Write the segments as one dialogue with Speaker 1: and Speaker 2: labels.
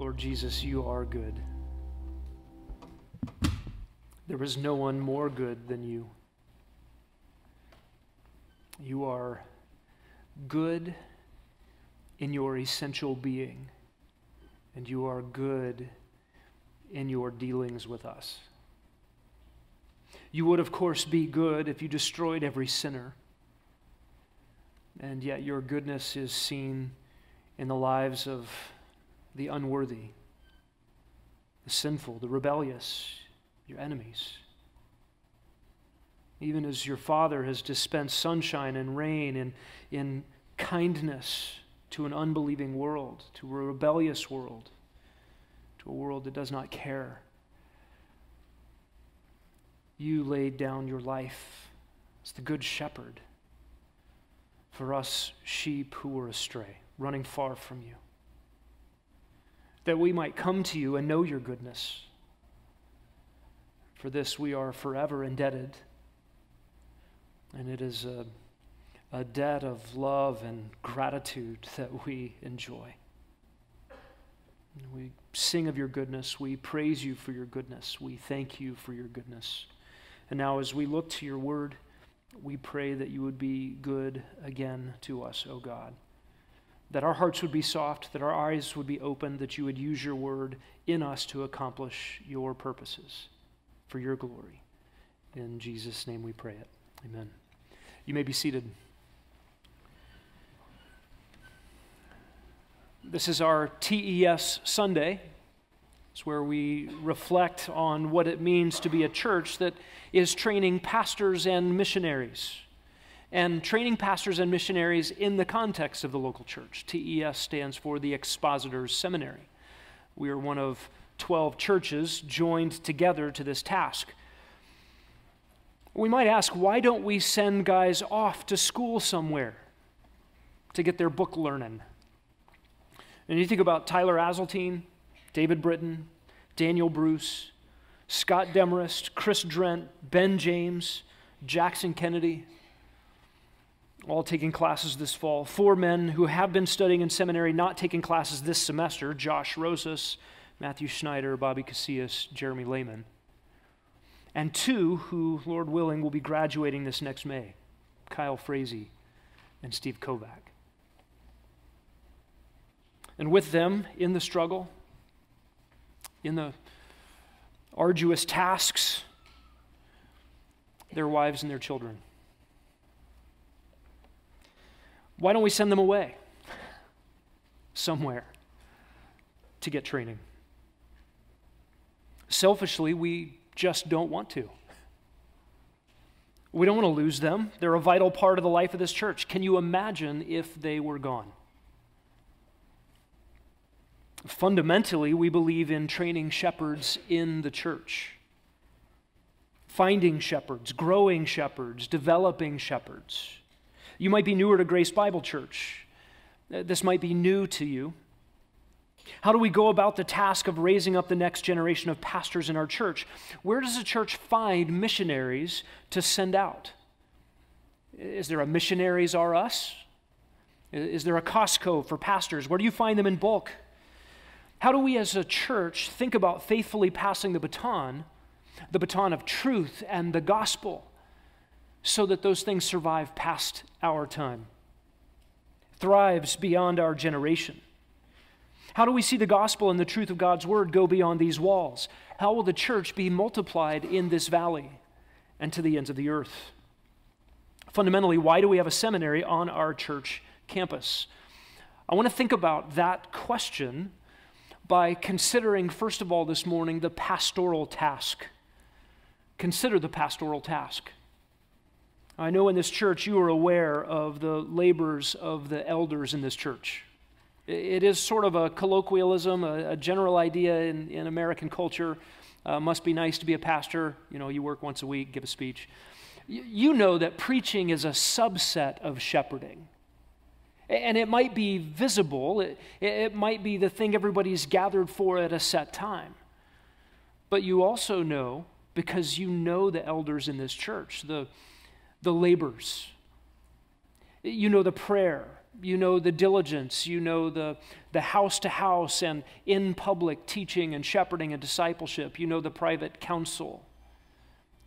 Speaker 1: Lord Jesus, you are good. There is no one more good than you. You are good in your essential being, and you are good in your dealings with us. You would, of course, be good if you destroyed every sinner. And yet, your goodness is seen in the lives of the unworthy, the sinful, the rebellious, your enemies. Even as your Father has dispensed sunshine and rain in, in kindness to an unbelieving world, to a rebellious world, to a world that does not care. You laid down your life as the good shepherd for us sheep who were astray, running far from you, that we might come to you and know your goodness. For this we are forever indebted. And it is a, a debt of love and gratitude that we enjoy. We sing of your goodness. We praise you for your goodness. We thank you for your goodness. And now, as we look to your word, we pray that you would be good again to us, O God. That our hearts would be soft, that our eyes would be open, that you would use your word in us to accomplish your purposes for your glory. In Jesus' name we pray it. Amen. You may be seated. This is our TES Sunday. It's where we reflect on what it means to be a church that is training pastors and missionaries. And training pastors and missionaries in the context of the local church. TES stands for the Expositors Seminary. We are one of 12 churches joined together to this task. We might ask, why don't we send guys off to school somewhere to get their book learning? And you think about Tyler Azeltine, David Britton, Daniel Bruce, Scott Demarest, Chris Drent, Ben James, Jackson Kennedy, all taking classes this fall. Four men who have been studying in seminary, not taking classes this semester Josh Rosas, Matthew Schneider, Bobby Casillas, Jeremy Lehman. And two who, Lord willing, will be graduating this next May Kyle Frazee and Steve Kovac. And with them in the struggle, in the arduous tasks, their wives and their children. Why don't we send them away somewhere to get training? Selfishly, we just don't want to. We don't want to lose them. They're a vital part of the life of this church. Can you imagine if they were gone? Fundamentally, we believe in training shepherds in the church, finding shepherds, growing shepherds, developing shepherds. You might be newer to Grace Bible Church. Uh, this might be new to you. How do we go about the task of raising up the next generation of pastors in our church? Where does a church find missionaries to send out? Is there a missionaries are us? Is there a Costco for pastors? Where do you find them in bulk? How do we as a church think about faithfully passing the baton, the baton of truth and the gospel, so that those things survive past our time, thrives beyond our generation? How do we see the gospel and the truth of God's word go beyond these walls? How will the church be multiplied in this valley and to the ends of the earth? Fundamentally, why do we have a seminary on our church campus? I want to think about that question by considering, first of all, this morning, the pastoral task. Consider the pastoral task. I know in this church you are aware of the labors of the elders in this church. It is sort of a colloquialism, a, a general idea in, in American culture. Uh, must be nice to be a pastor. You know, you work once a week, give a speech. You, you know that preaching is a subset of shepherding. And it might be visible, it, it might be the thing everybody's gathered for at a set time. But you also know, because you know the elders in this church, the, the labors, you know the prayer, You know the diligence. You know the, the house to house and in public teaching and shepherding and discipleship. You know the private counsel.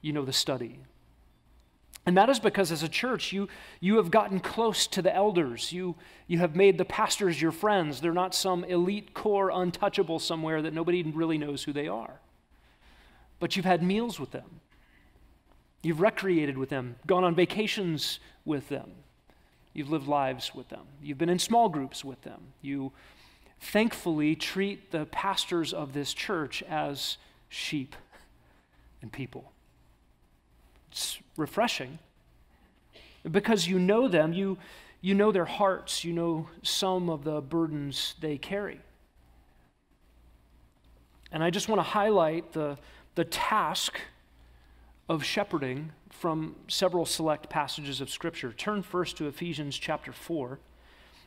Speaker 1: You know the study. And that is because as a church, you, you have gotten close to the elders. You, you have made the pastors your friends. They're not some elite corps untouchable somewhere that nobody really knows who they are. But you've had meals with them. You've recreated with them, gone on vacations with them. You've lived lives with them. You've been in small groups with them. You thankfully treat the pastors of this church as sheep and people. It's refreshing because you know them, you, you know their hearts, you know some of the burdens they carry. And I just want to highlight the, the task of shepherding from several select passages of Scripture. Turn first to Ephesians chapter 4.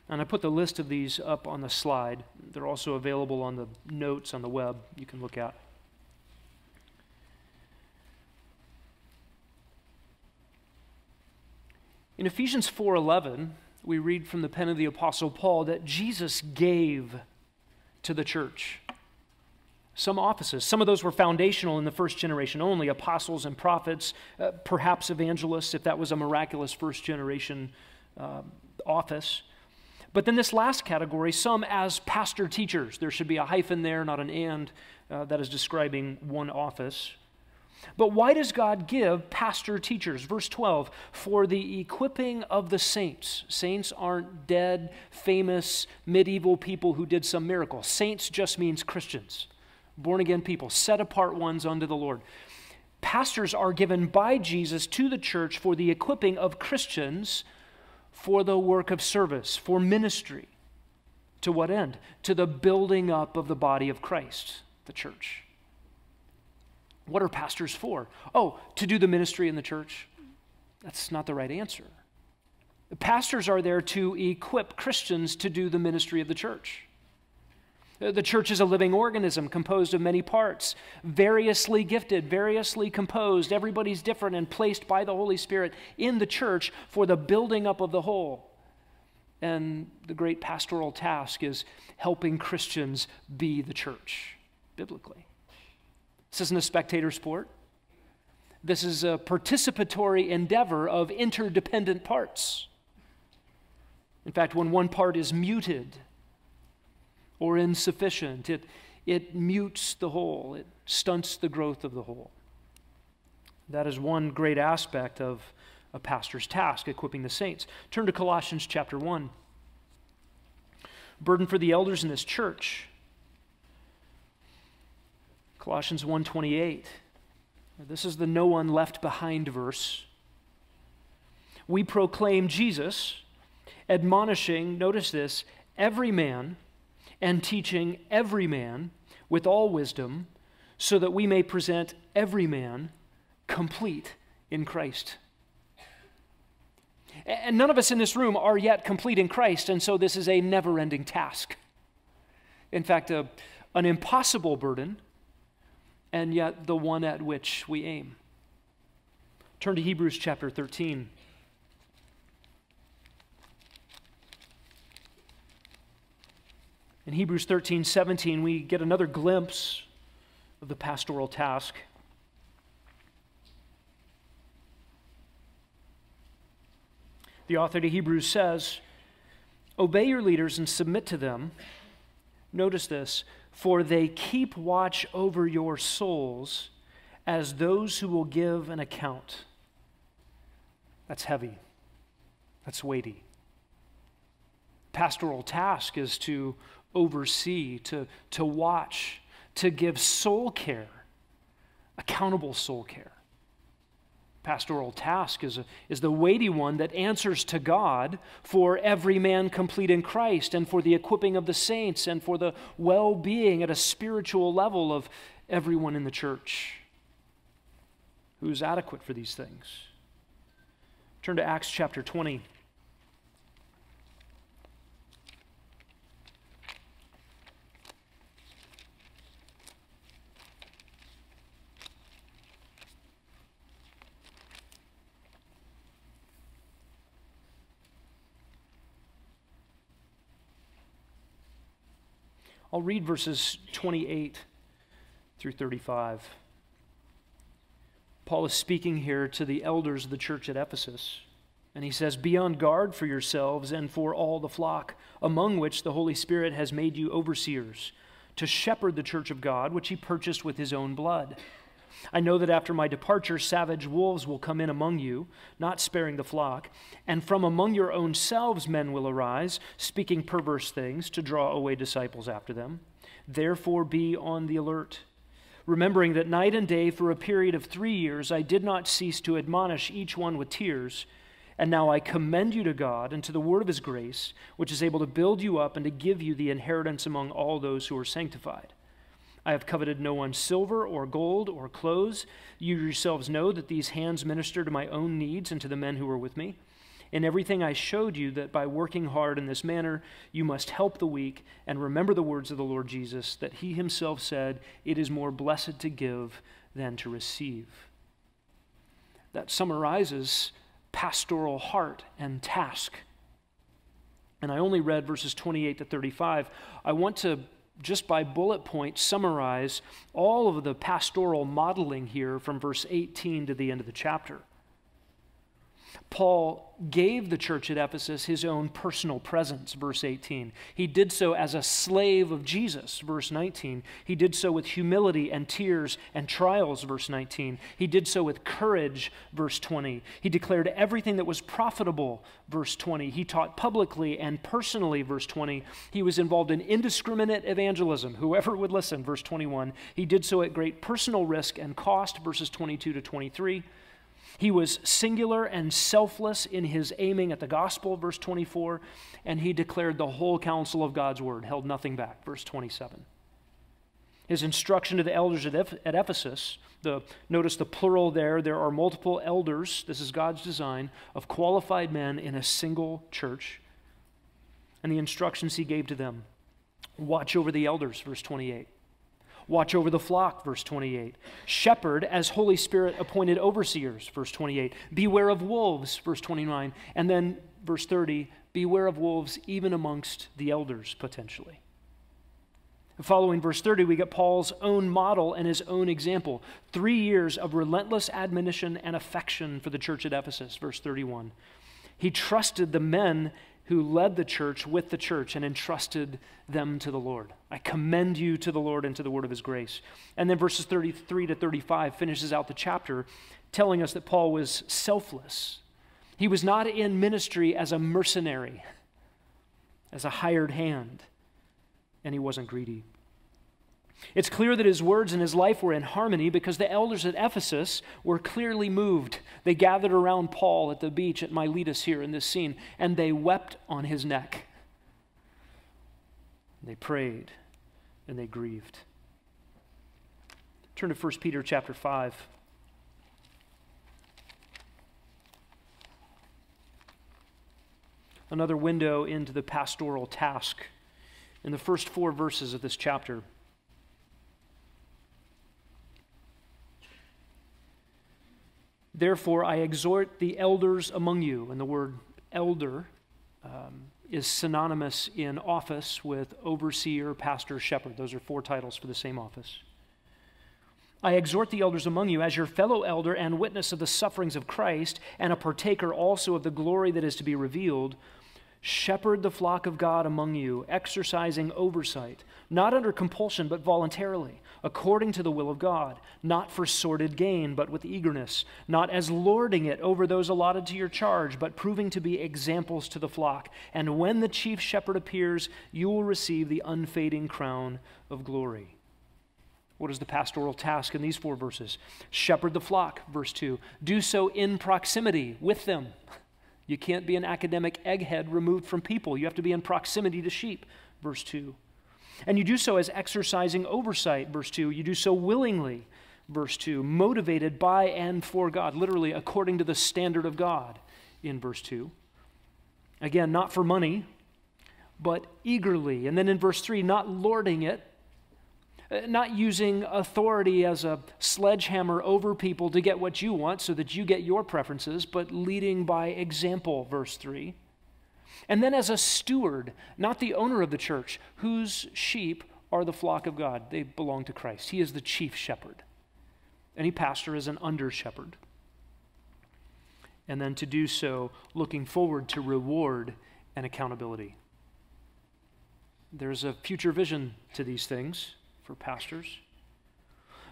Speaker 1: And I put the list of these up on the slide. They're also available on the notes on the web you can look at. In Ephesians 4:11, we read from the pen of the apostle Paul that Jesus gave to the church some offices. Some of those were foundational in the first generation only apostles and prophets, uh, perhaps evangelists, if that was a miraculous first generation uh, office. But then this last category, some as pastor teachers. There should be a hyphen there, not an and, uh, that is describing one office. But why does God give pastor teachers? Verse 12, for the equipping of the saints. Saints aren't dead, famous, medieval people who did some miracle. Saints just means Christians born again people, set apart ones unto the Lord. Pastors are given by Jesus to the church for the equipping of Christians for the work of service, for ministry. To what end? To the building up of the body of Christ, the church. What are pastors for? Oh, to do the ministry in the church? That's not the right answer. Pastors are there to equip Christians to do the ministry of the church. Uh, the church is a living organism composed of many parts, variously gifted, variously composed. Everybody's different and placed by the Holy Spirit in the church for the building up of the whole. And the great pastoral task is helping Christians be the church, biblically. This isn't a spectator sport. This is a participatory endeavor of interdependent parts. In fact, when one part is muted, or insufficient. It, it mutes the whole, it stunts the growth of the whole. That is one great aspect of a pastor's task, equipping the saints. Turn to Colossians chapter 1. Burden for the elders in this church. Colossians 1:28. This is the no one left behind verse. We proclaim Jesus, admonishing, notice this, every man and teaching every man with all wisdom, so that we may present every man complete in Christ. And none of us in this room are yet complete in Christ, and so this is a never ending task. In fact, a, an impossible burden, and yet the one at which we aim. Turn to Hebrews chapter 13. In Hebrews 13, 17, we get another glimpse of the pastoral task. The author to Hebrews says, Obey your leaders and submit to them. Notice this, for they keep watch over your souls as those who will give an account. That's heavy, that's weighty. Pastoral task is to oversee, to, to watch, to give soul care, accountable soul care. Pastoral task is, a, is the weighty one that answers to God for every man complete in Christ and for the equipping of the saints and for the well being at a spiritual level of everyone in the church who is adequate for these things. Turn to Acts chapter 20. I'll read verses 28 through 35. Paul is speaking here to the elders of the church at Ephesus. And he says, Be on guard for yourselves and for all the flock, among which the Holy Spirit has made you overseers, to shepherd the church of God, which he purchased with his own blood. I know that after my departure, savage wolves will come in among you, not sparing the flock, and from among your own selves men will arise, speaking perverse things to draw away disciples after them. Therefore, be on the alert remembering that night and day for a period of three years I did not cease to admonish each one with tears. And now I commend you to God and to the word of his grace, which is able to build you up and to give you the inheritance among all those who are sanctified. I have coveted no one's silver or gold or clothes. You yourselves know that these hands minister to my own needs and to the men who are with me. In everything I showed you that by working hard in this manner, you must help the weak and remember the words of the Lord Jesus, that he himself said, It is more blessed to give than to receive. That summarizes pastoral heart and task. And I only read verses 28 to 35. I want to just by bullet point summarize all of the pastoral modeling here from verse 18 to the end of the chapter. Paul gave the church at Ephesus his own personal presence, verse 18. He did so as a slave of Jesus, verse 19. He did so with humility and tears and trials, verse 19. He did so with courage, verse 20. He declared everything that was profitable, verse 20. He taught publicly and personally, verse 20. He was involved in indiscriminate evangelism, whoever would listen, verse 21. He did so at great personal risk and cost, verses 22 to 23. He was singular and selfless in his aiming at the gospel, verse 24, and he declared the whole counsel of God's word, held nothing back, verse 27. His instruction to the elders at, Ephesus, the, notice the plural there, there are multiple elders, this is God's design, of qualified men in a single church. And the instructions he gave to them watch over the elders, verse 28. Watch over the flock, verse 28. Shepherd as Holy Spirit appointed overseers, verse 28. Beware of wolves, verse 29. And then, verse 30, beware of wolves even amongst the elders, potentially. Following verse 30, we get Paul's own model and his own example. Three years of relentless admonition and affection for the church at Ephesus, verse 31. He trusted the men who led the church with the church and entrusted them to the Lord. I commend you to the Lord and to the word of his grace. And then verses 33 to 35 finishes out the chapter telling us that Paul was selfless. He was not in ministry as a mercenary, as a hired hand, and he wasn't greedy. It's clear that his words and his life were in harmony because the elders at Ephesus were clearly moved. They gathered around Paul at the beach at Miletus here in this scene, and they wept on his neck. They prayed and they grieved. Turn to 1 Peter chapter 5. Another window into the pastoral task in the first four verses of this chapter. Therefore, I exhort the elders among you, and the word elder um, is synonymous in office with overseer, pastor, shepherd. Those are four titles for the same office. I exhort the elders among you as your fellow elder and witness of the sufferings of Christ, and a partaker also of the glory that is to be revealed. Shepherd the flock of God among you, exercising oversight, not under compulsion, but voluntarily according to the will of God, not for sordid gain, but with eagerness, not as lording it over those allotted to your charge, but proving to be examples to the flock. And when the chief shepherd appears, you will receive the unfading crown of glory. What is the pastoral task in these four verses? Shepherd the flock, verse 2. Do so in proximity with them. You can't be an academic egghead removed from people. You have to be in proximity to sheep, verse 2. And you do so as exercising oversight, verse 2. You do so willingly, verse 2, motivated by and for God, literally according to the standard of God, in verse 2. Again, not for money, but eagerly. And then in verse 3, not lording it, uh, not using authority as a sledgehammer over people to get what you want so that you get your preferences, but leading by example, verse 3. And then as a steward, not the owner of the church, whose sheep are the flock of God. They belong to Christ. He is the chief shepherd. Any pastor is an under shepherd. And then to do so, looking forward to reward and accountability. There's a future vision to these things for pastors.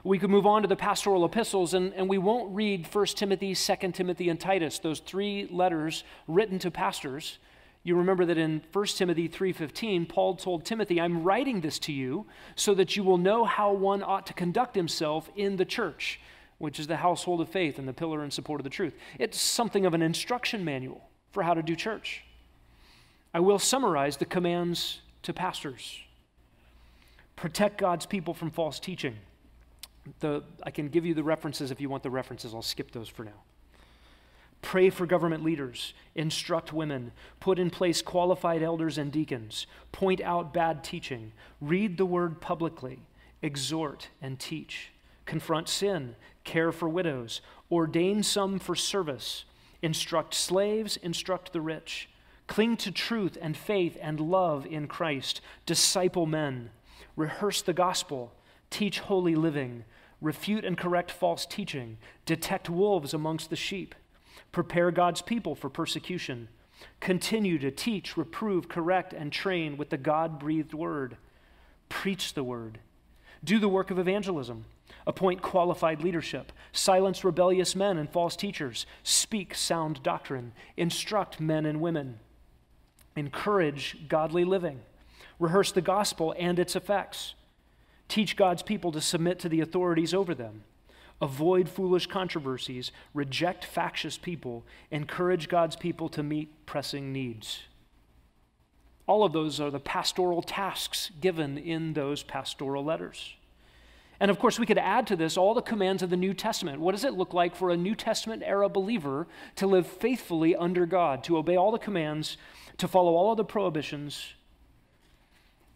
Speaker 1: We could move on to the pastoral epistles, and, and we won't read 1 Timothy, 2 Timothy, and Titus, those three letters written to pastors. You remember that in 1 Timothy 3:15, Paul told Timothy, "I'm writing this to you so that you will know how one ought to conduct himself in the church, which is the household of faith and the pillar and support of the truth." It's something of an instruction manual for how to do church. I will summarize the commands to pastors. Protect God's people from false teaching. The, I can give you the references if you want the references. I'll skip those for now. Pray for government leaders, instruct women, put in place qualified elders and deacons, point out bad teaching, read the word publicly, exhort and teach, confront sin, care for widows, ordain some for service, instruct slaves, instruct the rich, cling to truth and faith and love in Christ, disciple men, rehearse the gospel, teach holy living. Refute and correct false teaching, detect wolves amongst the sheep, prepare God's people for persecution, continue to teach, reprove, correct, and train with the God breathed word, preach the word, do the work of evangelism, appoint qualified leadership, silence rebellious men and false teachers, speak sound doctrine, instruct men and women, encourage godly living, rehearse the gospel and its effects. Teach God's people to submit to the authorities over them. Avoid foolish controversies, reject factious people, encourage God's people to meet pressing needs. All of those are the pastoral tasks given in those pastoral letters. And of course, we could add to this all the commands of the New Testament. What does it look like for a New Testament era believer to live faithfully under God, to obey all the commands, to follow all of the prohibitions,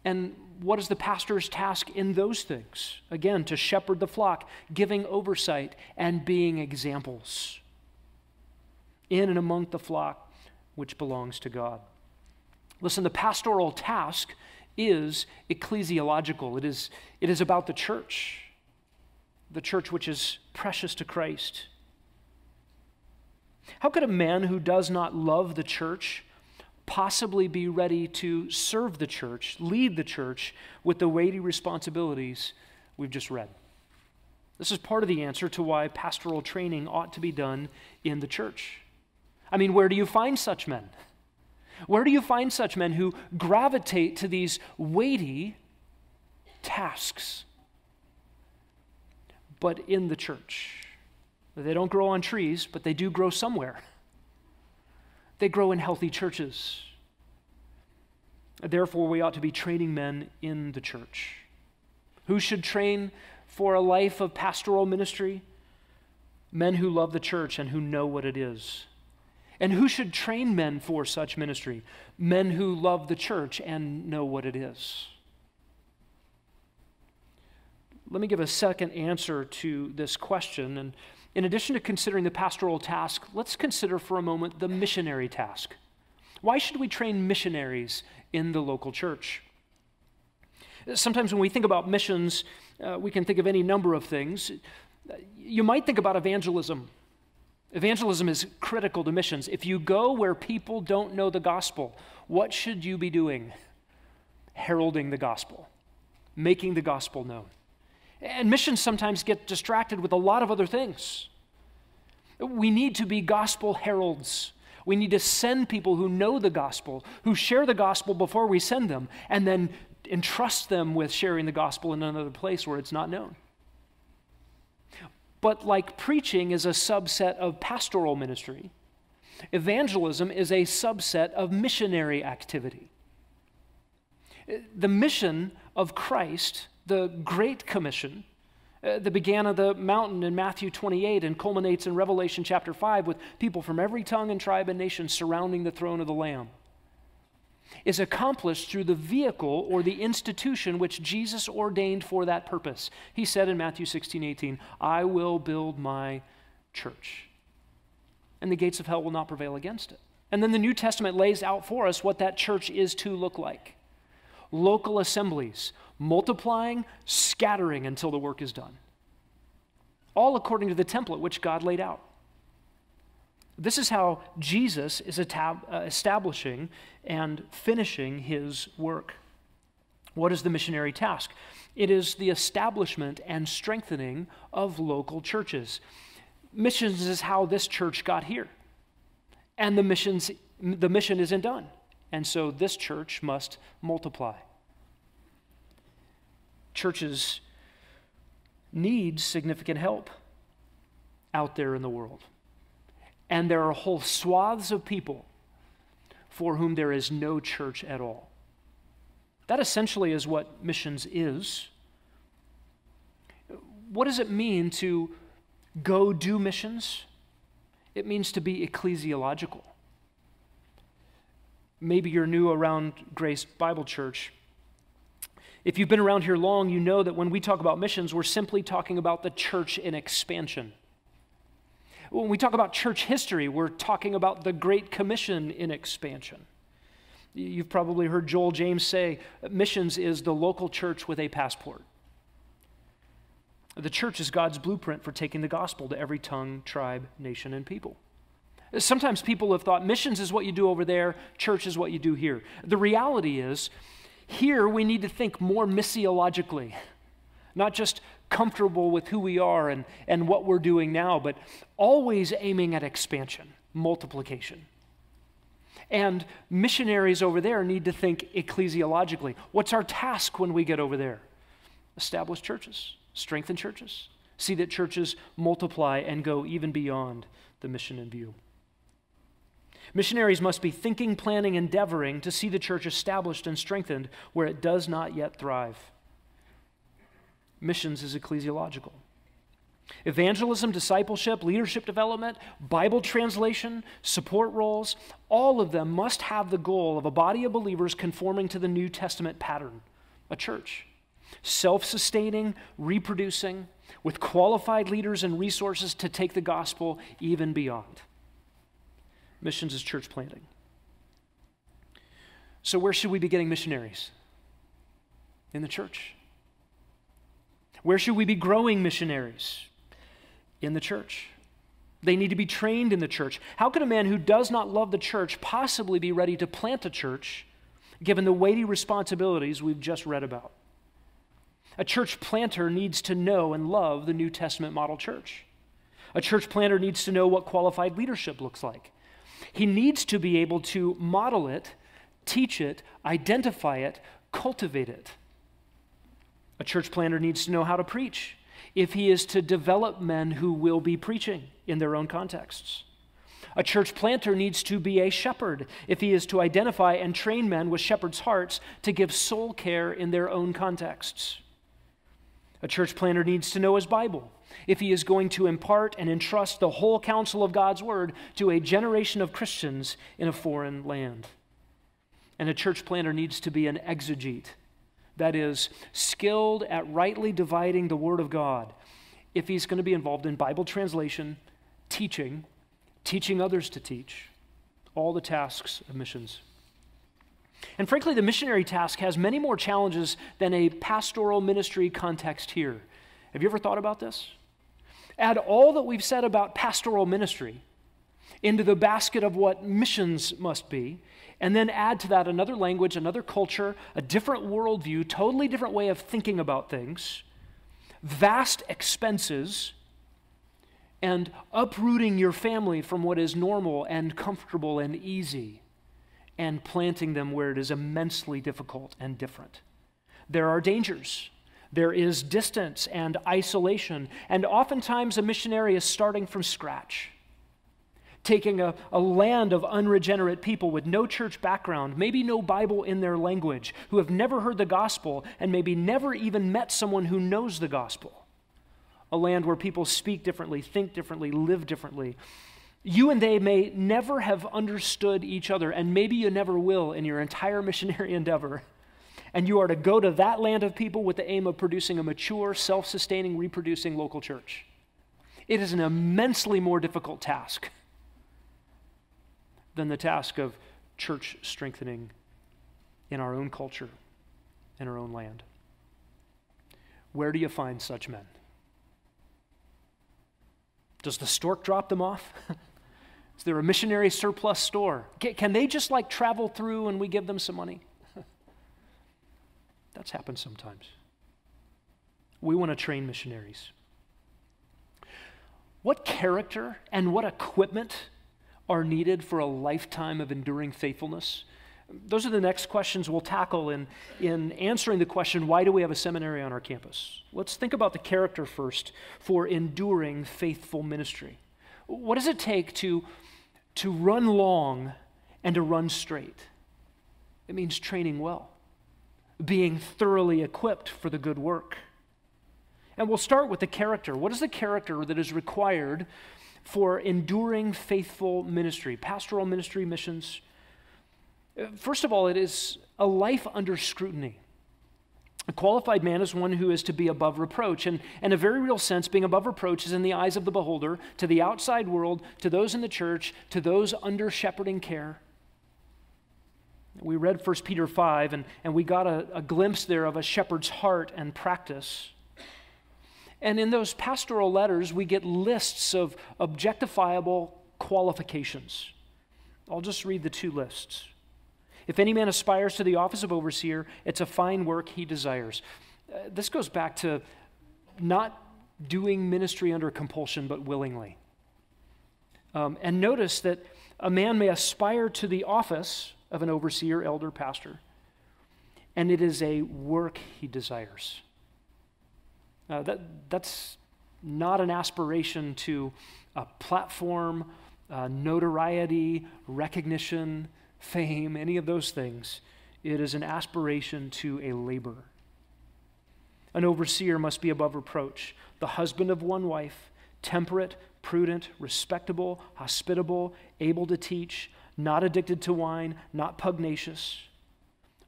Speaker 1: and what is the pastor's task in those things? Again, to shepherd the flock, giving oversight, and being examples in and among the flock which belongs to God. Listen, the pastoral task is ecclesiological, it is, it is about the church, the church which is precious to Christ. How could a man who does not love the church possibly be ready to serve the church, lead the church with the weighty responsibilities we've just read? This is part of the answer to why pastoral training ought to be done in the church. I mean, where do you find such men? Where do you find such men who gravitate to these weighty tasks? But in the church. They don't grow on trees, but they do grow somewhere. They grow in healthy churches. Therefore, we ought to be training men in the church. Who should train for a life of pastoral ministry? Men who love the church and who know what it is. And who should train men for such ministry? Men who love the church and know what it is. Let me give a second answer to this question. And in addition to considering the pastoral task, let's consider for a moment the missionary task. Why should we train missionaries in the local church? Sometimes when we think about missions, uh, we can think of any number of things. You might think about evangelism. Evangelism is critical to missions. If you go where people don't know the gospel, what should you be doing? Heralding the gospel, making the gospel known. And missions sometimes get distracted with a lot of other things. We need to be gospel heralds. We need to send people who know the gospel, who share the gospel before we send them, and then entrust them with sharing the gospel in another place where it's not known. But like preaching is a subset of pastoral ministry, evangelism is a subset of missionary activity. The mission of Christ the Great Commission uh, that began at the mountain in Matthew 28 and culminates in Revelation chapter 5 with people from every tongue and tribe and nation surrounding the throne of the Lamb, is accomplished through the vehicle or the institution which Jesus ordained for that purpose. He said in Matthew 16 18, I will build my church, and the gates of hell will not prevail against it. And then the New Testament lays out for us what that church is to look like local assemblies multiplying, scattering until the work is done. All according to the template which God laid out. This is how Jesus is uh, establishing and finishing his work. What is the missionary task? It is the establishment and strengthening of local churches. Missions is how this church got here. And the, missions, the mission isn't done. And so this church must multiply. Churches need significant help out there in the world. And there are whole swaths of people for whom there is no church at all. That essentially is what missions is. What does it mean to go do missions? It means to be ecclesiological. Maybe you're new around Grace Bible Church. If you've been around here long, you know that when we talk about missions, we're simply talking about the church in expansion. When we talk about church history, we're talking about the Great Commission in expansion. You've probably heard Joel James say missions is the local church with a passport. The church is God's blueprint for taking the gospel to every tongue, tribe, nation, and people. Sometimes people have thought missions is what you do over there, church is what you do here. The reality is, here we need to think more missiologically, not just comfortable with who we are and, and what we're doing now, but always aiming at expansion, multiplication. And missionaries over there need to think ecclesiologically. What's our task when we get over there? Establish churches, strengthen churches, see that churches multiply and go even beyond the mission in view. Missionaries must be thinking, planning, endeavoring to see the church established and strengthened where it does not yet thrive missions is ecclesiological. Evangelism, discipleship, leadership development, Bible translation, support roles, all of them must have the goal of a body of believers conforming to the New Testament pattern, a church. Self sustaining, reproducing, with qualified leaders and resources to take the gospel even beyond. Missions is church planting. So, where should we be getting missionaries? In the church. Where should we be growing missionaries? In the church. They need to be trained in the church. How could a man who does not love the church possibly be ready to plant a church given the weighty responsibilities we've just read about? A church planter needs to know and love the New Testament model church. A church planter needs to know what qualified leadership looks like. He needs to be able to model it, teach it, identify it, cultivate it. A church planter needs to know how to preach if he is to develop men who will be preaching in their own contexts. A church planter needs to be a shepherd if he is to identify and train men with shepherds' hearts to give soul care in their own contexts. A church planter needs to know his Bible if he is going to impart and entrust the whole counsel of God's word to a generation of Christians in a foreign land. And a church planter needs to be an exegete that is skilled at rightly dividing the Word of God, if he's going to be involved in Bible translation, teaching, teaching others to teach, all the tasks of missions. And frankly, the missionary task has many more challenges than a pastoral ministry context here. Have you ever thought about this? Add all that we've said about pastoral ministry into the basket of what missions must be, and then add to that another language, another culture, a different worldview, totally different way of thinking about things, vast expenses, and uprooting your family from what is normal and comfortable and easy, and planting them where it is immensely difficult and different. There are dangers. There is distance and isolation, and oftentimes a missionary is starting from scratch taking a, a land of unregenerate people with no church background, maybe no Bible in their language, who have never heard the gospel, and maybe never even met someone who knows the gospel. A land where people speak differently, think differently, live differently. You and they may never have understood each other, and maybe you never will in your entire missionary endeavor. And you are to go to that land of people with the aim of producing a mature, self sustaining, reproducing local church. It is an immensely more difficult task than the task of church strengthening in our own culture, in our own land. where do you find such men? Does the stork drop them off? Is there a missionary surplus store? Can they just like travel through and we give them some money? That's happened sometimes. We want to train missionaries. What character and what equipment are needed for a lifetime of enduring faithfulness? Those are the next questions we'll tackle in, in answering the question why do we have a seminary on our campus? Let's think about the character first for enduring faithful ministry. What does it take to, to run long and to run straight? It means training well, being thoroughly equipped for the good work. And we'll start with the character. What is the character that is required for enduring faithful ministry, pastoral ministry, missions? First of all, it is a life under scrutiny. A qualified man is one who is to be above reproach. And in a very real sense, being above reproach is in the eyes of the beholder, to the outside world, to those in the church, to those under shepherding care. We read 1 Peter 5, and, and we got a, a glimpse there of a shepherd's heart and practice. And in those pastoral letters, we get lists of objectifiable qualifications. I'll just read the two lists. If any man aspires to the office of overseer, it's a fine work he desires. Uh, this goes back to not doing ministry under compulsion, but willingly. Um, and notice that a man may aspire to the office of an overseer, elder, pastor, and it is a work he desires. Uh, that, that's not an aspiration to a platform, uh, notoriety, recognition fame, any of those things. It is an aspiration to a labor. An overseer must be above reproach, the husband of one wife, temperate, prudent, respectable, hospitable, able to teach, not addicted to wine, not pugnacious,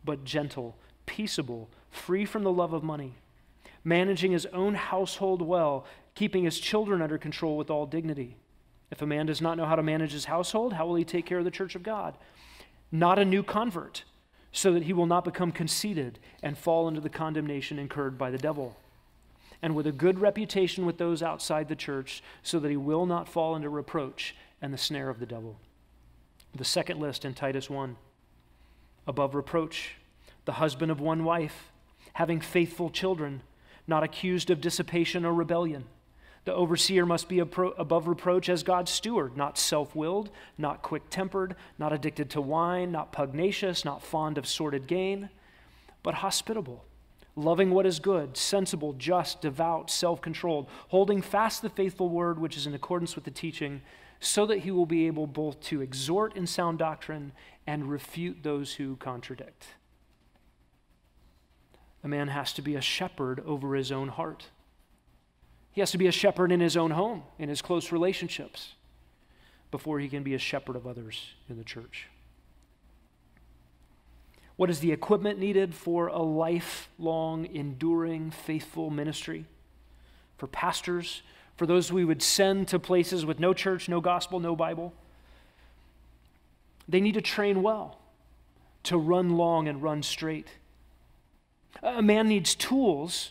Speaker 1: but gentle, peaceable, free from the love of money, managing his own household well, keeping his children under control with all dignity. If a man does not know how to manage his household, how will he take care of the church of God? not a new convert, so that he will not become conceited and fall into the condemnation incurred by the devil. And with a good reputation with those outside the church, so that he will not fall into reproach and the snare of the devil. The second list in Titus 1 above reproach, the husband of one wife, having faithful children, not accused of dissipation or rebellion. The overseer must be above reproach as God's steward, not self willed, not quick tempered, not addicted to wine, not pugnacious, not fond of sordid gain, but hospitable, loving what is good, sensible, just, devout, self controlled, holding fast the faithful word which is in accordance with the teaching, so that he will be able both to exhort in sound doctrine and refute those who contradict. A man has to be a shepherd over his own heart. He has to be a shepherd in his own home, in his close relationships, before he can be a shepherd of others in the church. What is the equipment needed for a lifelong, enduring, faithful ministry? For pastors, for those we would send to places with no church, no gospel, no Bible? They need to train well, to run long and run straight. A man needs tools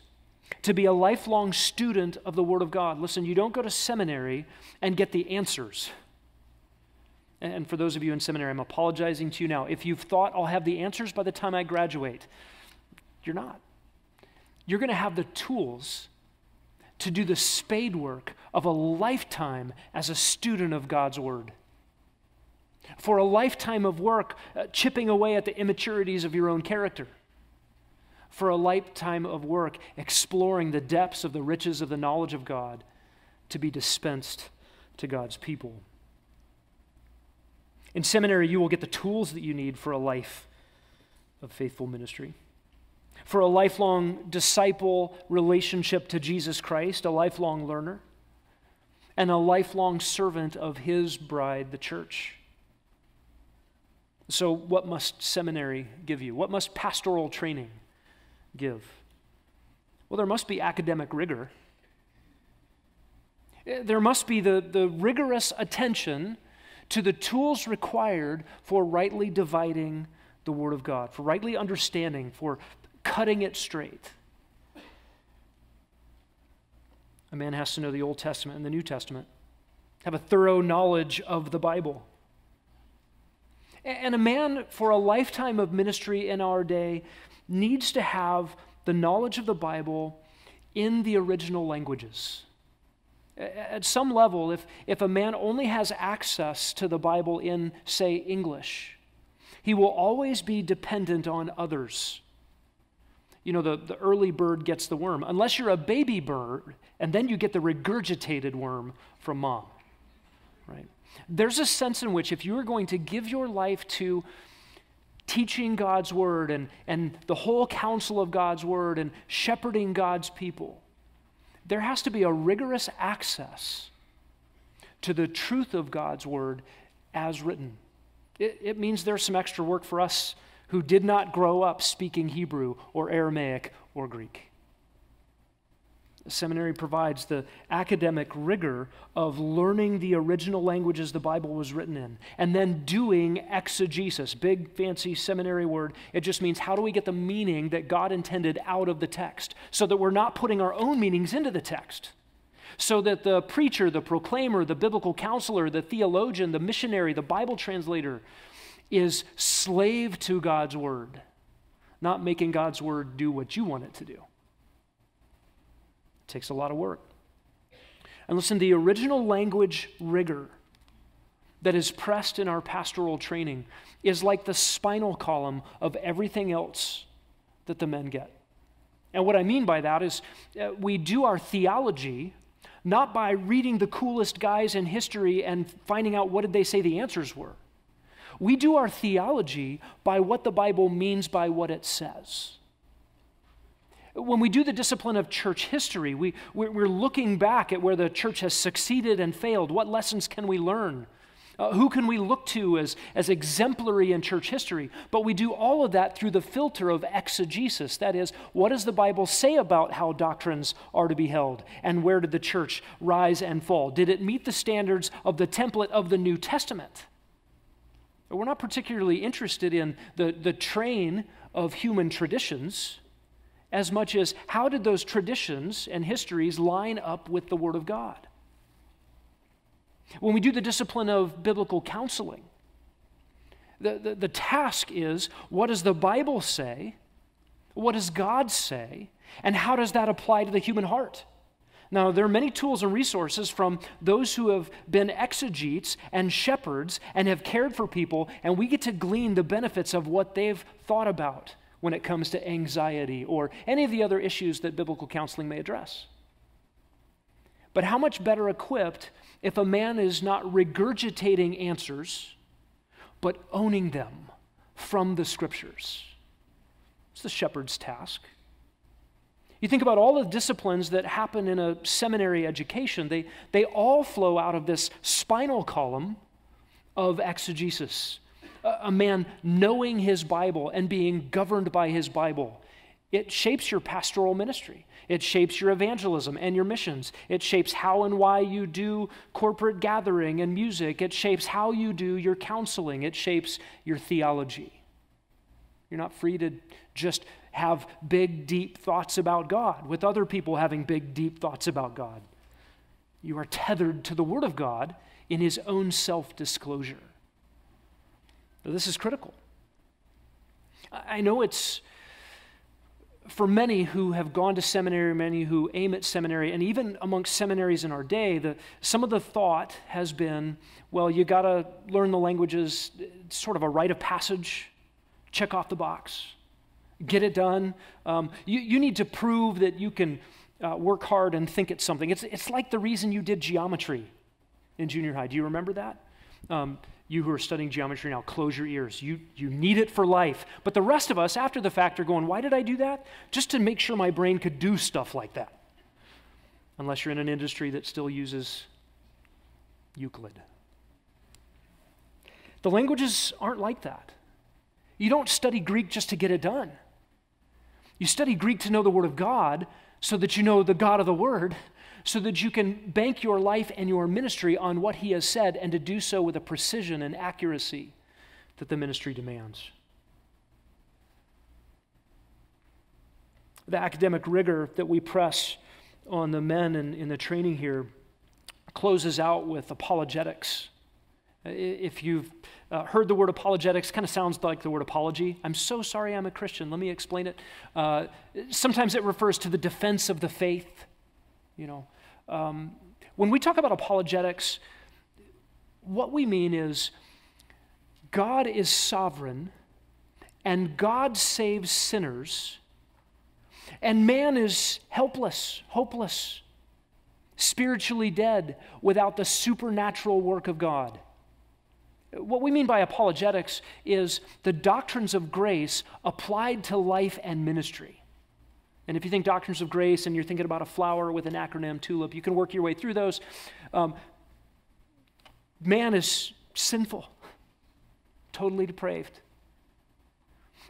Speaker 1: to be a lifelong student of the Word of God. Listen, you don't go to seminary and get the answers. And for those of you in seminary, I'm apologizing to you now. If you've thought I'll have the answers by the time I graduate, you're not. You're going to have the tools to do the spade work of a lifetime as a student of God's Word. For a lifetime of work, uh, chipping away at the immaturities of your own character for a lifetime of work exploring the depths of the riches of the knowledge of God to be dispensed to God's people. In seminary, you will get the tools that you need for a life of faithful ministry. For a lifelong disciple relationship to Jesus Christ, a lifelong learner, and a lifelong servant of his bride, the church. So, what must seminary give you? What must pastoral training give? Well, there must be academic rigor. Eh, there must be the, the rigorous attention to the tools required for rightly dividing the Word of God, for rightly understanding, for cutting it straight. A man has to know the Old Testament and the New Testament, have a thorough knowledge of the Bible. And a man, for a lifetime of ministry in our day, needs to have the knowledge of the Bible in the original languages. At some level, if, if a man only has access to the Bible in, say, English, he will always be dependent on others. You know, the, the early bird gets the worm, unless you're a baby bird, and then you get the regurgitated worm from mom, right? There's a sense in which if you are going to give your life to teaching God's word and, and the whole counsel of God's word and shepherding God's people, there has to be a rigorous access to the truth of God's word as written. It, it means there's some extra work for us who did not grow up speaking Hebrew or Aramaic or Greek. The seminary provides the academic rigor of learning the original languages the Bible was written in and then doing exegesis. Big, fancy seminary word. It just means how do we get the meaning that God intended out of the text so that we're not putting our own meanings into the text. So that the preacher, the proclaimer, the biblical counselor, the theologian, the missionary, the Bible translator is slave to God's word, not making God's word do what you want it to do It takes a lot of work. And listen, the original language rigor that is pressed in our pastoral training is like the spinal column of everything else that the men get. And what I mean by that is uh, we do our theology not by reading the coolest guys in history and finding out what did they say the answers were. We do our theology by what the Bible means by what it says. When we do the discipline of church history, we, we're looking back at where the church has succeeded and failed. What lessons can we learn? Uh, who can we look to as, as exemplary in church history? But we do all of that through the filter of exegesis. That is, what does the Bible say about how doctrines are to be held? And where did the church rise and fall? Did it meet the standards of the template of the New Testament? We're not particularly interested in the, the train of human traditions as much as how did those traditions and histories line up with the Word of God? When we do the discipline of biblical counseling, the, the, the, task is what does the Bible say? What does God say? And how does that apply to the human heart? Now, there are many tools and resources from those who have been exegetes and shepherds and have cared for people, and we get to glean the benefits of what they've thought about when it comes to anxiety or any of the other issues that biblical counseling may address. But how much better equipped if a man is not regurgitating answers, but owning them from the scriptures? It's the shepherd's task. You think about all the disciplines that happen in a seminary education, they, they all flow out of this spinal column of exegesis a man knowing his Bible and being governed by his Bible. It shapes your pastoral ministry. It shapes your evangelism and your missions. It shapes how and why you do corporate gathering and music. It shapes how you do your counseling. It shapes your theology. You're not free to just have big, deep thoughts about God with other people having big, deep thoughts about God. You are tethered to the Word of God in His own self disclosure. This is critical. I know it's for many who have gone to seminary, many who aim at seminary, and even amongst seminaries in our day, the, some of the thought has been well, you got to learn the languages, it's sort of a rite of passage, check off the box, get it done. Um, you, you need to prove that you can uh, work hard and think at something. It's, it's like the reason you did geometry in junior high. Do you remember that? Um, you who are studying geometry now, close your ears. You, you need it for life. But the rest of us, after the fact, are going, why did I do that? Just to make sure my brain could do stuff like that. Unless you're in an industry that still uses Euclid. The languages aren't like that. You don't study Greek just to get it done. You study Greek to know the Word of God so that you know the God of the Word so that you can bank your life and your ministry on what He has said and to do so with a precision and accuracy that the ministry demands. The academic rigor that we press on the men in, in the training here closes out with apologetics. If you've uh, heard the word apologetics, kind of sounds like the word apology. I'm so sorry I'm a Christian. Let me explain it. Uh, sometimes it refers to the defense of the faith. You know, um, when we talk about apologetics, what we mean is God is sovereign and God saves sinners, and man is helpless, hopeless, spiritually dead without the supernatural work of God. What we mean by apologetics is the doctrines of grace applied to life and ministry. And if you think doctrines of grace and you're thinking about a flower with an acronym, TULIP, you can work your way through those. Um, man is sinful, totally depraved.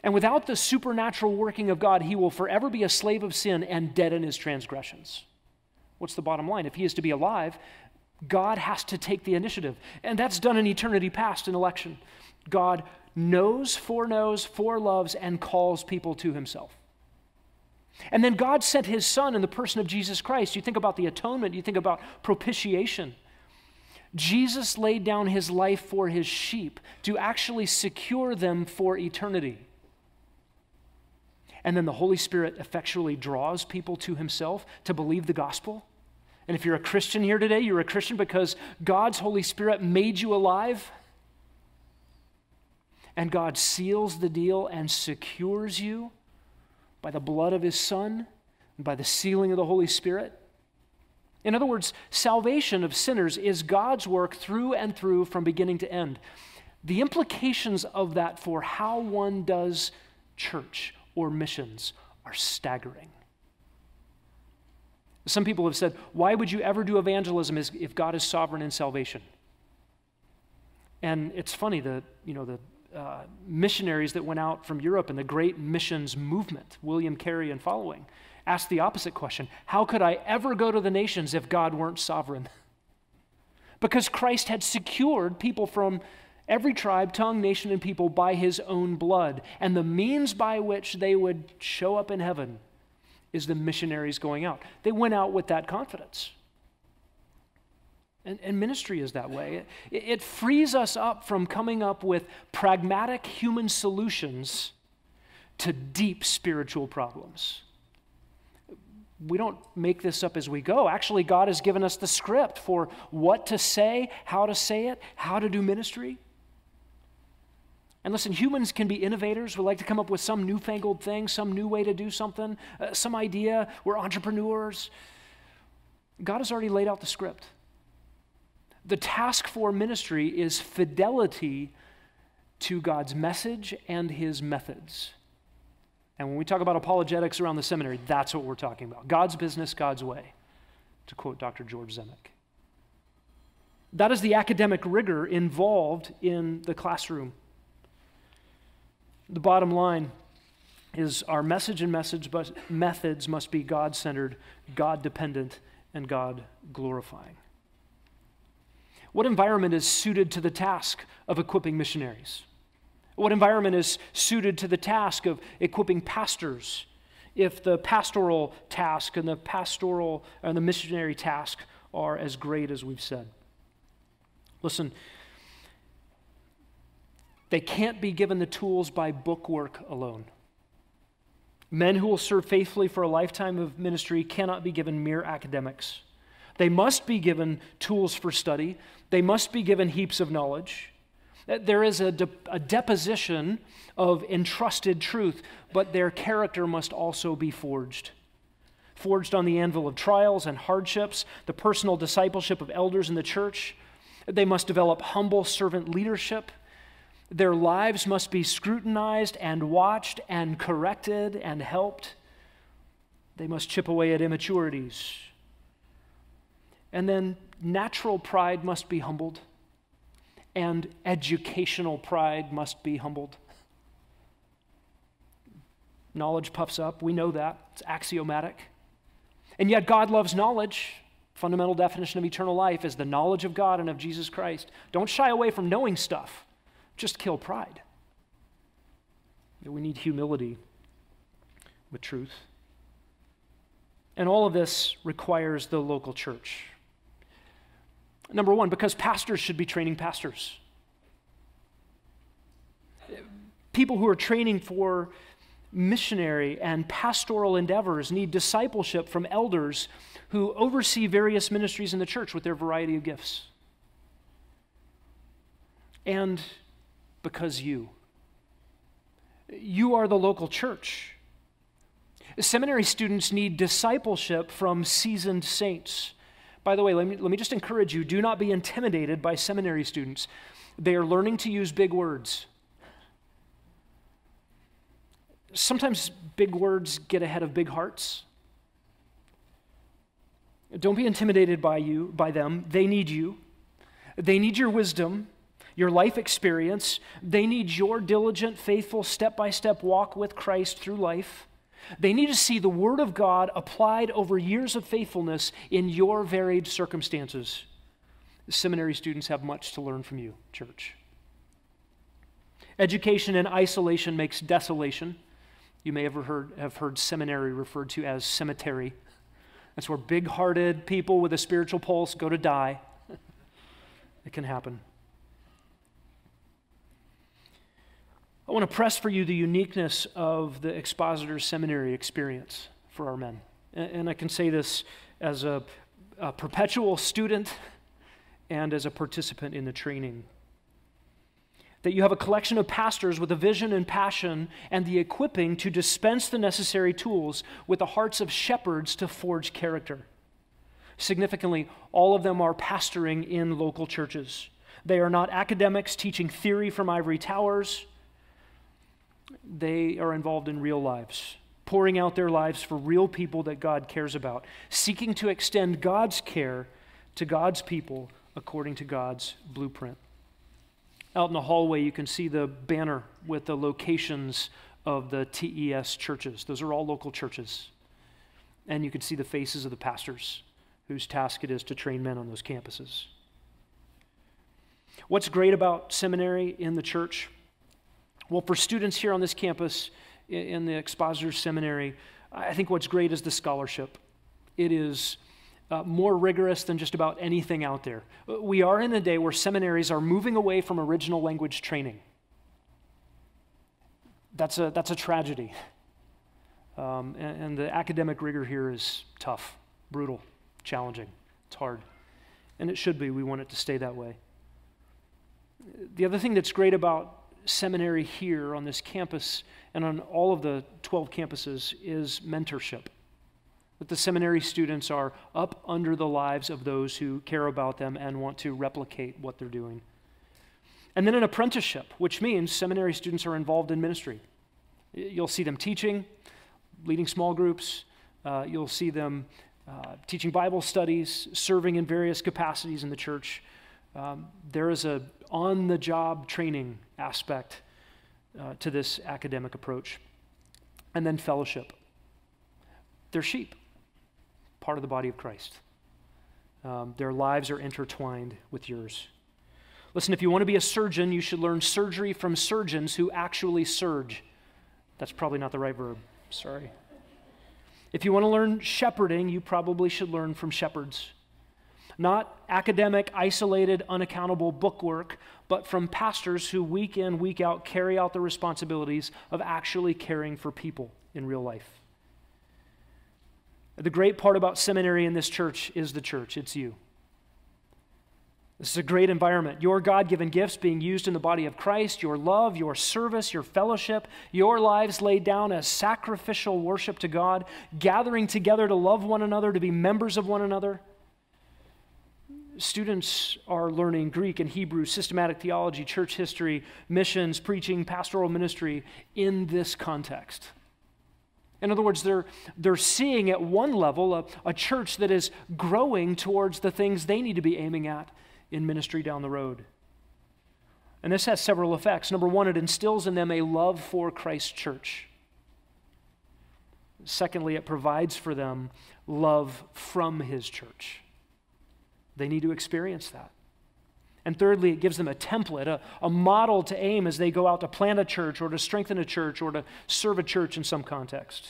Speaker 1: And without the supernatural working of God, he will forever be a slave of sin and dead in his transgressions. What's the bottom line? If he is to be alive, God has to take the initiative. And that's done in eternity past in election. God knows, foreknows, foreloves, and calls people to himself. And then God sent his son in the person of Jesus Christ. You think about the atonement, you think about propitiation. Jesus laid down his life for his sheep to actually secure them for eternity. And then the Holy Spirit effectually draws people to himself to believe the gospel. And if you're a Christian here today, you're a Christian because God's Holy Spirit made you alive. And God seals the deal and secures you by the blood of his Son and by the sealing of the Holy Spirit. In other words, salvation of sinners is God's work through and through from beginning to end. The implications of that for how one does church or missions are staggering. Some people have said, why would you ever do evangelism if God is sovereign in salvation? And it's funny, the, you know, the uh, missionaries that went out from Europe in the great missions movement, William Carey and following, asked the opposite question How could I ever go to the nations if God weren't sovereign? Because Christ had secured people from every tribe, tongue, nation, and people by his own blood. And the means by which they would show up in heaven is the missionaries going out. They went out with that confidence. And, and ministry is that way. It, it frees us up from coming up with pragmatic human solutions to deep spiritual problems. We don't make this up as we go. Actually, God has given us the script for what to say, how to say it, how to do ministry. And listen, humans can be innovators. We like to come up with some newfangled thing, some new way to do something, uh, some idea. We're entrepreneurs. God has already laid out the script. The task for ministry is fidelity to God's message and his methods. And when we talk about apologetics around the seminary, that's what we're talking about God's business, God's way, to quote Dr. George Zemek. That is the academic rigor involved in the classroom. The bottom line is our message and message but methods must be God centered, God dependent, and God glorifying. What environment is suited to the task of equipping missionaries? What environment is suited to the task of equipping pastors? If the pastoral task and the pastoral and the missionary task are as great as we've said. Listen, they can't be given the tools by bookwork alone. Men who will serve faithfully for a lifetime of ministry cannot be given mere academics. They must be given tools for study, they must be given heaps of knowledge. Uh, there is a, de- a deposition of entrusted truth, but their character must also be forged forged on the anvil of trials and hardships, the personal discipleship of elders in the church. They must develop humble servant leadership. Their lives must be scrutinized and watched and corrected and helped. They must chip away at immaturities. And then natural pride must be humbled, and educational pride must be humbled. Knowledge puffs up. We know that. It's axiomatic. And yet, God loves knowledge. Fundamental definition of eternal life is the knowledge of God and of Jesus Christ. Don't shy away from knowing stuff just kill pride. We need humility with truth. And all of this requires the local church. Number one, because pastors should be training pastors. People who are training for missionary and pastoral endeavors need discipleship from elders who oversee various ministries in the church with their variety of gifts. And because you, you are the local church. Seminary students need discipleship from seasoned saints. By the way, let me, let me just encourage you do not be intimidated by seminary students. They are learning to use big words. Sometimes big words get ahead of big hearts. Don't be intimidated by you, by them. They need you. They need your wisdom, your life experience. They need your diligent, faithful, step by step walk with Christ through life. They need to see the Word of God applied over years of faithfulness in your varied circumstances. Seminary students have much to learn from you, church. Education in isolation makes desolation. You may have heard, have heard seminary referred to as cemetery. That's where big hearted people with a spiritual pulse go to die. it can happen. I want to press for you the uniqueness of the Expositor Seminary experience for our men. And I can say this as a, a perpetual student and as a participant in the training. That you have a collection of pastors with a vision and passion and the equipping to dispense the necessary tools with the hearts of shepherds to forge character. Significantly, all of them are pastoring in local churches. They are not academics teaching theory from ivory towers they are involved in real lives, pouring out their lives for real people that God cares about, seeking to extend God's care to God's people according to God's blueprint. Out in the hallway, you can see the banner with the locations of the TES churches. Those are all local churches. And you can see the faces of the pastors whose task it is to train men on those campuses. What's great about seminary in the church? Well, for students here on this campus in the Expositor Seminary, I think what's great is the scholarship. It is uh, more rigorous than just about anything out there. We are in a day where seminaries are moving away from original language training. That's a, that's a tragedy. Um, and, and the academic rigor here is tough, brutal, challenging. It's hard. And it should be. We want it to stay that way. The other thing that's great about seminary here on this campus and on all of the 12 campuses is mentorship. That the seminary students are up under the lives of those who care about them and want to replicate what they're doing. And then an apprenticeship, which means seminary students are involved in ministry. You'll see them teaching, leading small groups, uh, you'll see them uh, teaching Bible studies, serving in various capacities in the church. Um, there is a on the job training aspect uh, to this academic approach. And then fellowship. They're sheep, part of the body of Christ. Um, their lives are intertwined with yours. Listen, if you want to be a surgeon, you should learn surgery from surgeons who actually surge. That's probably not the right verb. Sorry. If you want to learn shepherding, you probably should learn from shepherds not academic, isolated, unaccountable bookwork, but from pastors who week in, week out carry out the responsibilities of actually caring for people in real life. The great part about seminary in this church is the church, it's you. This is a great environment. Your God given gifts being used in the body of Christ, your love, your service, your fellowship, your lives laid down as sacrificial worship to God, gathering together to love one another, to be members of one another students are learning Greek and Hebrew, systematic theology, church history, missions, preaching, pastoral ministry in this context. In other words, they're, they're seeing at one level a, a church that is growing towards the things they need to be aiming at in ministry down the road. And this has several effects. Number one, it instills in them a love for Christ's church. Secondly, it provides for them love from his church. They need to experience that. And thirdly, it gives them a template, a, a model to aim as they go out to plant a church or to strengthen a church or to serve a church in some context.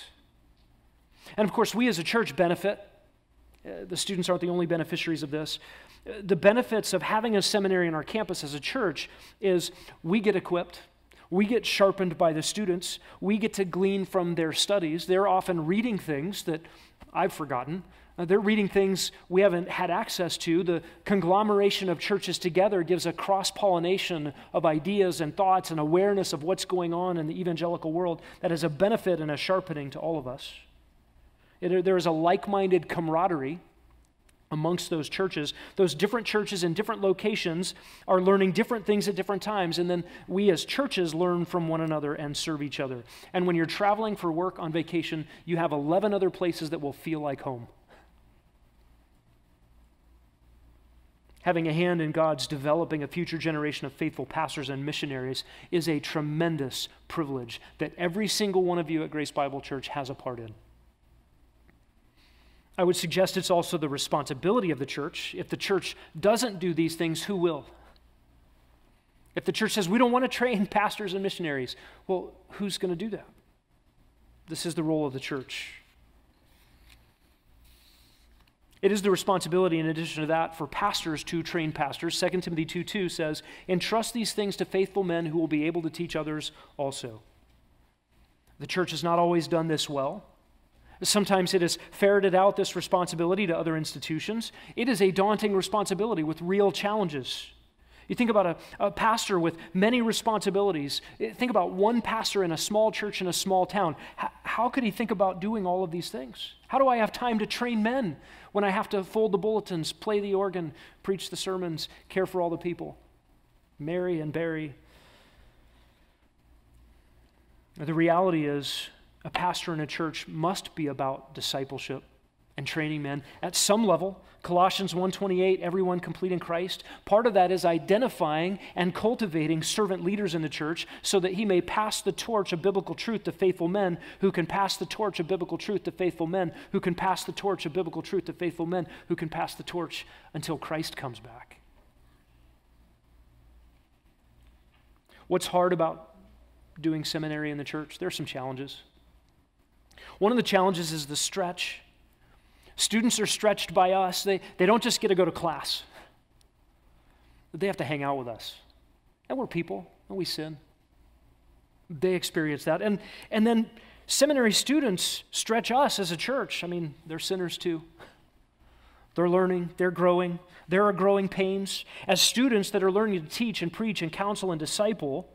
Speaker 1: And of course, we as a church benefit. Uh, the students aren't the only beneficiaries of this. Uh, the benefits of having a seminary on our campus as a church is we get equipped, we get sharpened by the students, we get to glean from their studies. They're often reading things that I've forgotten. Uh, they're reading things we haven't had access to. The conglomeration of churches together gives a cross pollination of ideas and thoughts and awareness of what's going on in the evangelical world that is a benefit and a sharpening to all of us. It, there is a like minded camaraderie amongst those churches. Those different churches in different locations are learning different things at different times, and then we as churches learn from one another and serve each other. And when you're traveling for work on vacation, you have 11 other places that will feel like home. Having a hand in God's developing a future generation of faithful pastors and missionaries is a tremendous privilege that every single one of you at Grace Bible Church has a part in. I would suggest it's also the responsibility of the church. If the church doesn't do these things, who will? If the church says, we don't want to train pastors and missionaries, well, who's going to do that? This is the role of the church. It is the responsibility, in addition to that, for pastors to train pastors. 2 Timothy 2 2 says, Entrust these things to faithful men who will be able to teach others also. The church has not always done this well. Sometimes it has ferreted out this responsibility to other institutions. It is a daunting responsibility with real challenges. You think about a, a, pastor with many responsibilities. Eh, think about one pastor in a small church in a small town. H- how could he think about doing all of these things? How do I have time to train men when I have to fold the bulletins, play the organ, preach the sermons, care for all the people? Mary and Barry. The reality is, a pastor in a church must be about discipleship and training men. At some level colossians 1.28 everyone complete in christ. Part of that is identifying and cultivating servant leaders in the church so that he may pass the torch of biblical truth to faithful men who can pass the torch of biblical truth to faithful men who can pass the torch of biblical truth to faithful men who can pass the torch until christ comes back. What's hard about doing seminary in the church? There are some challenges. One of the challenges is the stretch Students are stretched by us. They, they don't just get to go to class, they have to hang out with us. And we're people, and we sin. They experience that. And, and then seminary students stretch us as a church. I mean, they're sinners too. They're learning, they're growing, there are growing pains. As students that are learning to teach and preach and counsel and disciple,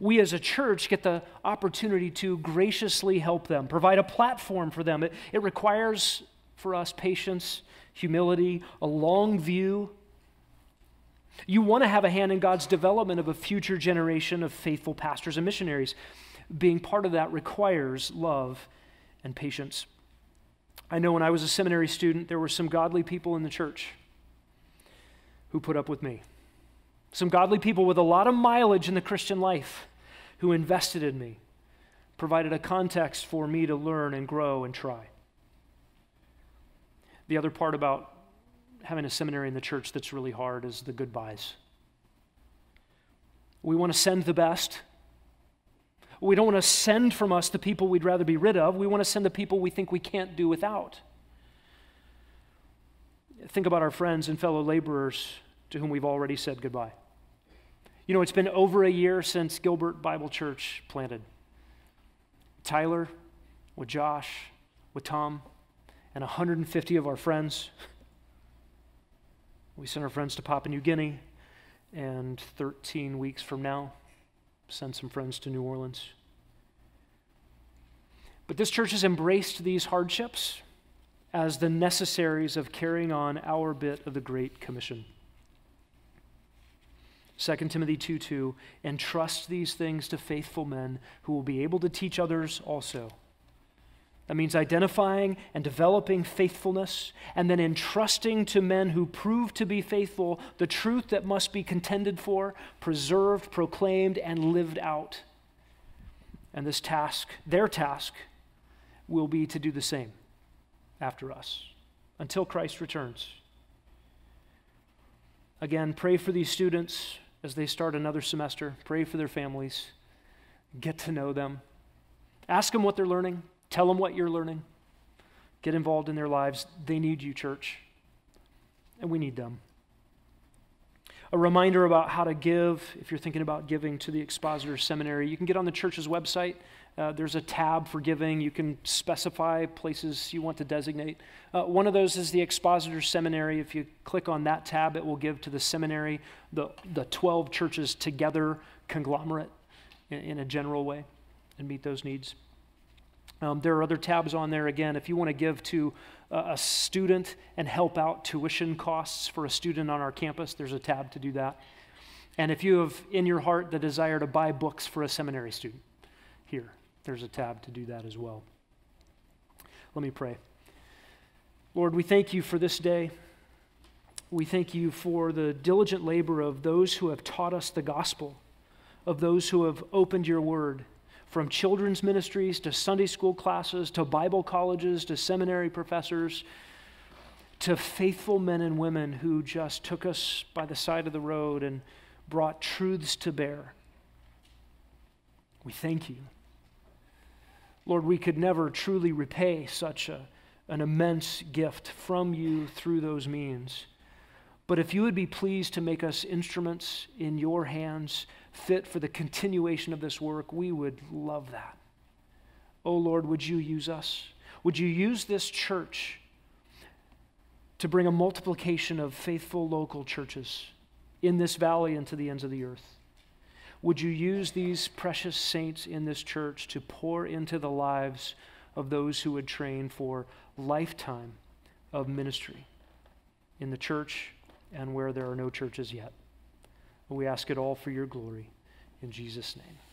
Speaker 1: we as a church get the opportunity to graciously help them, provide a platform for them. It, it requires for us patience, humility, a long view. You want to have a hand in God's development of a future generation of faithful pastors and missionaries. Being part of that requires love and patience. I know when I was a seminary student, there were some godly people in the church who put up with me. Some godly people with a lot of mileage in the Christian life who invested in me, provided a context for me to learn and grow and try. The other part about having a seminary in the church that's really hard is the goodbyes. We want to send the best. We don't want to send from us the people we'd rather be rid of. We want to send the people we think we can't do without. Think about our friends and fellow laborers to whom we've already said goodbye. You know, it's been over a year since Gilbert Bible Church planted. Tyler, with Josh, with Tom, and 150 of our friends. We sent our friends to Papua New Guinea, and 13 weeks from now, send some friends to New Orleans. But this church has embraced these hardships as the necessaries of carrying on our bit of the Great Commission. 2 Timothy 2 2, entrust these things to faithful men who will be able to teach others also. That means identifying and developing faithfulness and then entrusting to men who prove to be faithful the truth that must be contended for, preserved, proclaimed, and lived out. And this task, their task, will be to do the same after us until Christ returns. Again, pray for these students as they start another semester. Pray for their families. Get to know them. Ask them what they're learning. Tell them what you're learning. Get involved in their lives. They need you, church, and we need them. A reminder about how to give, if you're thinking about giving to the Expositor Seminary, you can get on the church's website. Uh, there's a tab for giving. You can specify places you want to designate. Uh, one of those is the Expositor Seminary. If you click on that tab, it will give to the seminary, the, the 12 churches together conglomerate in, in a general way and meet those needs. Um, there are other tabs on there again. If you want to give to a student and help out tuition costs for a student on our campus, there's a tab to do that. And if you have in your heart the desire to buy books for a seminary student, here, there's a tab to do that as well. Let me pray. Lord, we thank you for this day. We thank you for the diligent labor of those who have taught us the gospel, of those who have opened your word from children's ministries to Sunday school classes to Bible colleges to seminary professors to faithful men and women who just took us by the side of the road and brought truths to bear. We thank you. Lord, we could never truly repay such a, an immense gift from you through those means. But if you would be pleased to make us instruments in your hands, fit for the continuation of this work, we would love that. Oh Lord, would you use us? Would you use this church to bring a multiplication of faithful local churches in this valley and to the ends of the earth? Would you use these precious saints in this church to pour into the lives of those who would train for lifetime of ministry in the church and where there are no churches yet? We ask it all for your glory. In Jesus' name.